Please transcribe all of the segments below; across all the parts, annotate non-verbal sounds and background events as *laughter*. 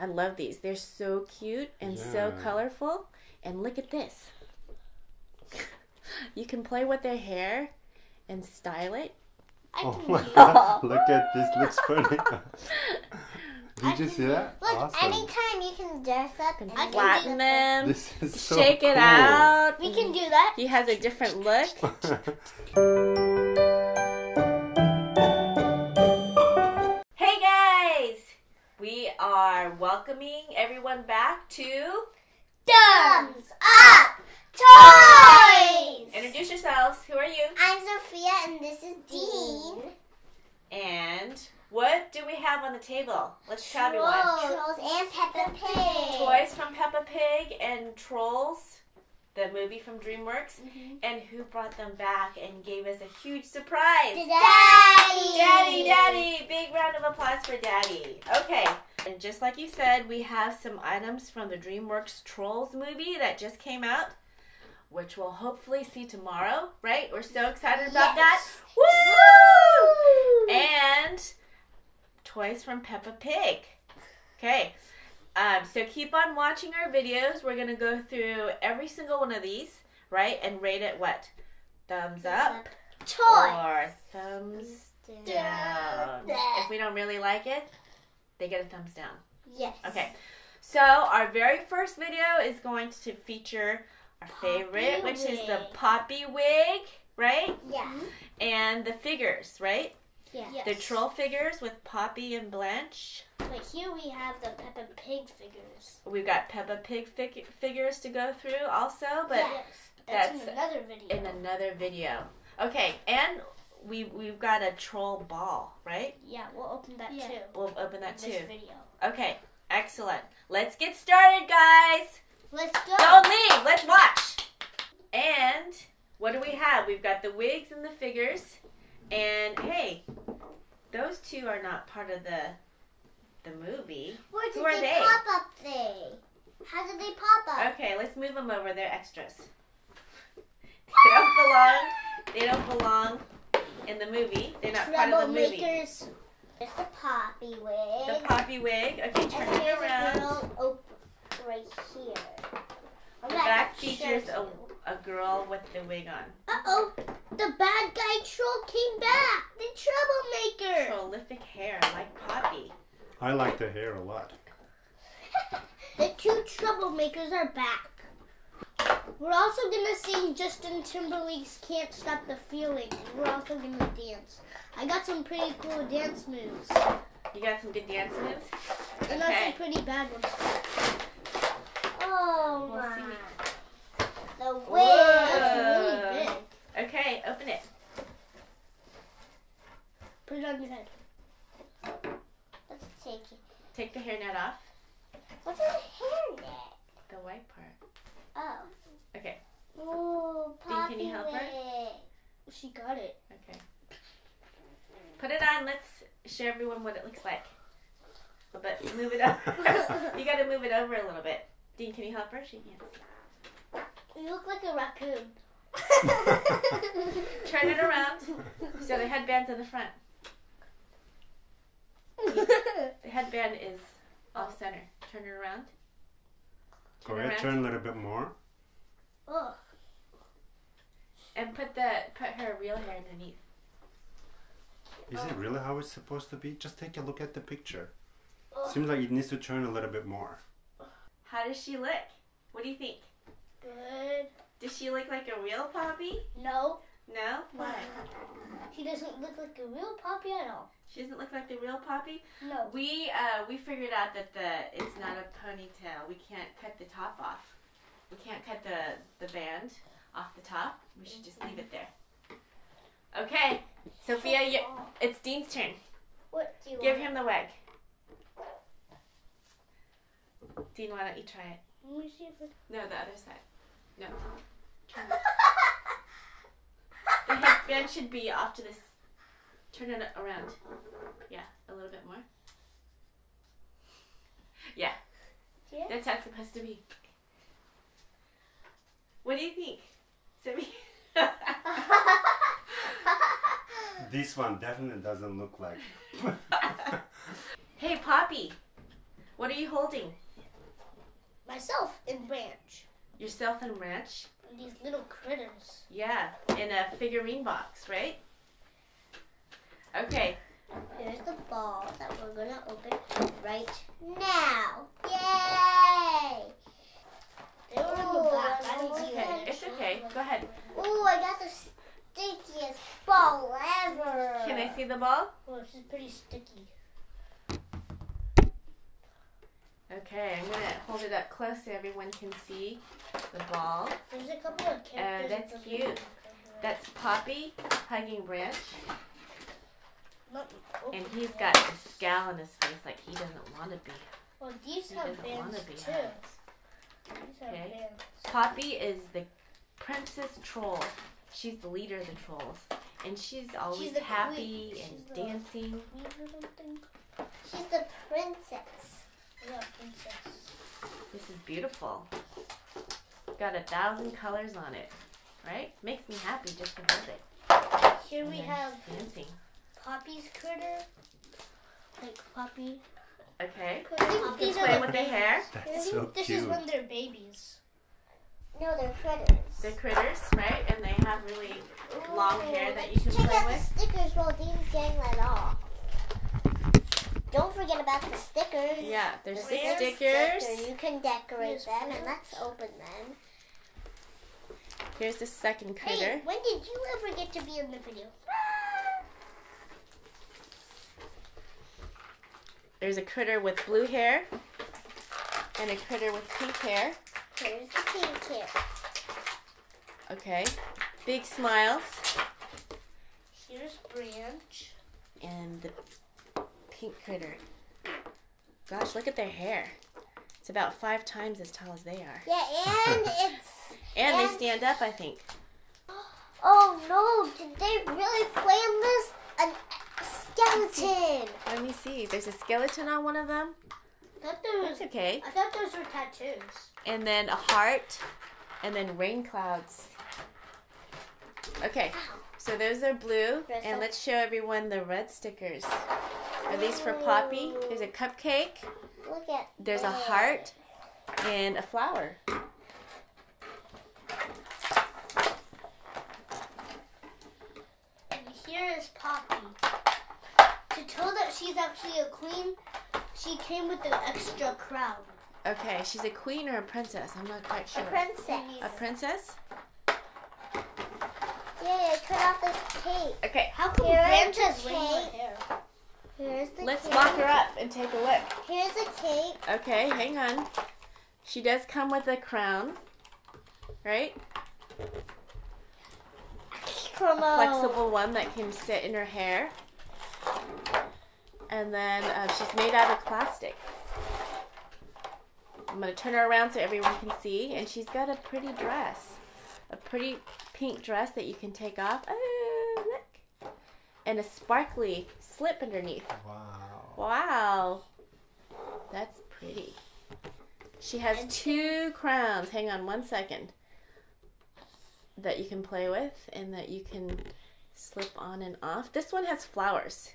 I love these. They're so cute and so colorful. And look at this. you can play with their hair and style it. I Oh my do god, look at this, looks *laughs* funny. I *laughs* Did you can see do- that? Look, awesome. anytime you can dress up and I Flatten that. them. This is so shake it out. We can do that. He has a different look. *laughs* are welcoming everyone back to Thumbs up toys. introduce yourselves. Who are you? I'm Sophia and this is Dean. And what do we have on the table? Let's tell everyone. Trolls and Peppa Pig. Toys from Peppa Pig and Trolls, the movie from DreamWorks. Mm-hmm. And who brought them back and gave us a huge surprise? Daddy. Daddy, Daddy! Big round of applause for Daddy. Okay, and just like you said, we have some items from the DreamWorks Trolls movie that just came out, which we'll hopefully see tomorrow, right? We're so excited about that. Woo! And toys from Peppa Pig. Okay, um, so keep on watching our videos. We're going to go through every single one of these, right? And rate it what? Thumbs up Toy. or thumbs down. If we don't really like it, they get a thumbs down. Yes. Okay. So our very first video is going to feature our Poppy favorite, which is the poppy wig, right? Yeah. Mm-hmm. And the figures, right? Yeah. The troll figures with Poppy and Branch. But here we have the Peppa Pig figures. We've got Peppa Pig fig- figures to go through also, but yes. That's, that's in another video. in another video. Okay, and we we've got a troll ball, right? yeah, we'll open that Yeah. too. We'll open that in this too. video. Okay, excellent. Let's get started, guys. Let's go. Don't leave. Let's watch. And what do we have? We've got the wigs and the figures. And hey, those two are not part of the the movie. Where Who did are they, they? pop up they? How did they pop up? Okay, let's move them over. They're extras. *laughs* They don't belong. They don't belong in the movie. They're not part of the movie. Troublemakers. There's the poppy wig. The poppy wig. Okay, turn and it around. a op- right here. The back features a, a girl with the wig on. Uh oh, the bad guy troll came back. The troublemaker. Prolific hair like Poppy. I like the hair a lot. *laughs* The two troublemakers are back. We're also gonna sing Justin Timberlake's "Can't Stop the Feeling." We're also gonna dance. I got some pretty cool dance moves, You got some good dance moves? and got Okay. some pretty bad ones. Oh We'll my! see. The wig. Whoa. That's really big. Okay, open it. Put it on your head. Let's take it. Take the hairnet off. What's a hairnet? The white part. Oh. Okay. Ooh, Dean, poppy can you help her? She got it. Okay. Put it on. Let's show everyone what it looks like. A little bit. Move it over. *laughs* you got to move it over a little bit. Dean, can you help her? She can't. You look like a raccoon. *laughs* Turn it around. So the headband's in the front. The headband is off center. Turn it around. Go Turn ahead, around. turn a little bit more. Ugh. And put the put her real hair underneath. Is it really how it's supposed to be? Just take a look at the picture. Ugh. Seems like it needs to turn a little bit more. How does she look? What do you think? Good. Does she look like a real poppy? No, No? Why? she doesn't look like a real poppy at all. She doesn't look like the real poppy? No. We uh, we figured out that the it's not a ponytail. We can't cut the top off. We can't cut the the band off the top. We should just leave it there. Okay, Sophia, you, it's Dean's turn. What do you want? Give want? him the wig. Dean, why don't you try it? Let me see if it... No, the other side. No. *laughs* The headband should be off to this. Turn it around. Yeah, a little bit more. Yeah, Yeah? that's how it's supposed to be. What do you think? Sophia? *laughs* This one definitely doesn't look like. *laughs* hey, Poppy. What are you holding? Myself and Branch. Yourself and Branch? And these little critters. Yeah, in a figurine box, right? Okay. Here's the ball that we're gonna open right now. Yay! They were in the back. I didn't see Okay, them. it's okay. Go ahead. Ooh, I got the stickiest ball ever. Can I see the ball? Oh, this is pretty sticky. Okay, I'm gonna hold it up close so everyone can see the ball. There's a couple of uh, characters. that's cute. That's Poppy hugging Branch, Not- oh. and oh, he's got a scowl on his face like he doesn't want to be. Well, these he have bands be too. hugged. These have Okay. bands. Poppy is the princess troll. She's the leader of the trolls, and she's always the happy queen. and She's the- dancing. Queen or something? She's the princess. Yeah, princess. This is beautiful. Got a thousand colors on it, right? Makes me happy just to hold it. Here And we have she's dancing. Poppy's critter. Like Poppy. Okay. I think You these are play the with their hair. That's think so this cute. is when they're babies. No, they're critters. They're critters, right? And they have really long hair that you can Check play out with. the stickers while Dean's getting that off. Don't forget about the stickers. Yeah, there's The six sticker, stickers. You can decorate Yes, them, and let's open them. Here's the second critter. Hey, when did you ever get to be in the video? There's a critter with blue hair and a critter with pink hair. Here's the. Okay. Big smiles Here's Branch. and the pink critter. Gosh, look at their hair. It's about five times as tall as they are. Yeah, and *laughs* it's. And they stand up, I think. Oh no! Did they really plan this? An skeleton. Let me see. There's a skeleton on one of them. I thought there was. That's okay. I thought those were tattoos. And then a heart. And then rain clouds. Okay. So those are blue. And let's show everyone the red stickers. Are these for Poppy? There's a cupcake. Look at. There's a heart and a flower. And here is Poppy. To tell that she's actually a queen, she came with an extra crown. Okay, she's a queen or a princess? I'm not quite sure. A princess. A princess? Yeah, cut off this cape. Okay, How come Here Branch is has the hair? Here's the let's cake. walk her up and take a look. Here's a cape. Okay, hang on. She does come with a crown, right? From A flexible one that can sit in her hair. And then uh, she's made out of plastic. I'm going to turn her around so everyone can see. And she's got a pretty dress. A pretty pink dress that you can take off. Oh, look. And a sparkly slip underneath. Wow. Wow. That's pretty. She has two crowns. Hang on one second. That you can play with and that you can slip on and off. This one has flowers.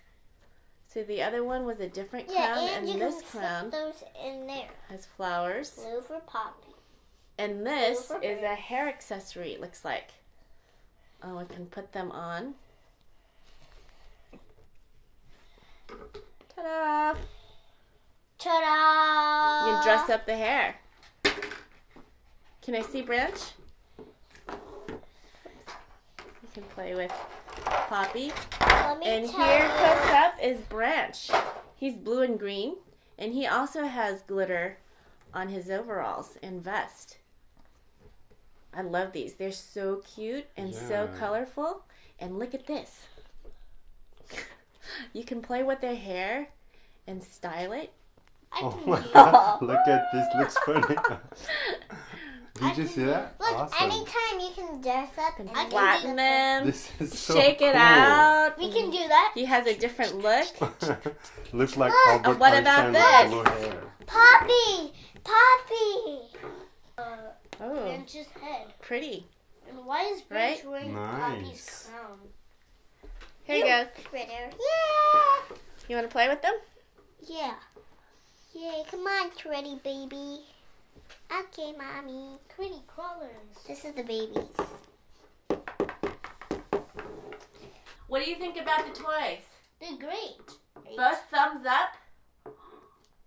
So the other one was a different Yeah, crown, and, and, you this crown those in there. has flowers. Blue for Poppy. And this is a hair accessory, it looks like. Oh, I can put them on. Ta-da! Ta-da! You can dress up the hair. Can I see Branch? You can play with Poppy. Let me And tell here close up is Branch. He's blue and green, and he also has glitter on his overalls and vest. I love these. They're so cute and so colorful. And look at this. *laughs* You can play with their hair and style it. I Oh can my god, look at this, looks funny. *laughs* *laughs* Did you see that? Look, awesome. anytime you can dress up. And I can do flatten them. This is so shake it out. We can do that. He has a different look. *laughs* Looks like Look. Albert what about this? with blue hair. Poppy! Poppy! Uh, Oh, Branch's head. pretty. And why is Branch Right? wearing Nice. Poppy's crown? Here you go. Critter. Yeah! You want to play with them? Yeah. Yay, come on, Pretty baby. Okay, mommy. Pretty crawlers. This is the babies. What do you think about the toys? They're great. Both thumbs up.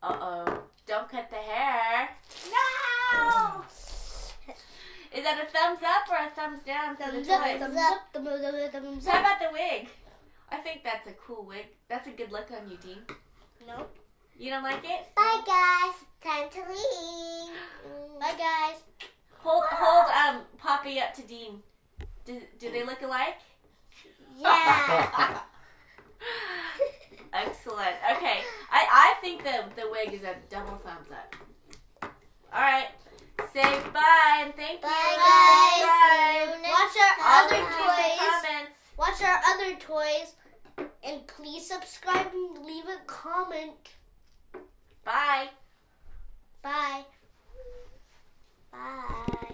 Uh oh. Don't cut the hair. No! Is that a thumbs up or a thumbs down for the Thumbs up, thumbs up, thumbs up, thumbs How about the wig? I think that's a cool wig. That's a good look on you, Dean. No. You don't like it? Bye, guys. Time to leave. Mm. Bye, guys. Hold hold um Poppy up to Dean. Do, do they look alike? Yeah. *laughs* Excellent. Okay. I, I think the the wig is a double thumbs up. Alright. Say bye and thank Bye, you. guys. Subscribe. See you Watch our All other the views and toys. comments. Watch our other toys. And please subscribe and leave a comment. Bye. Bye. Bye.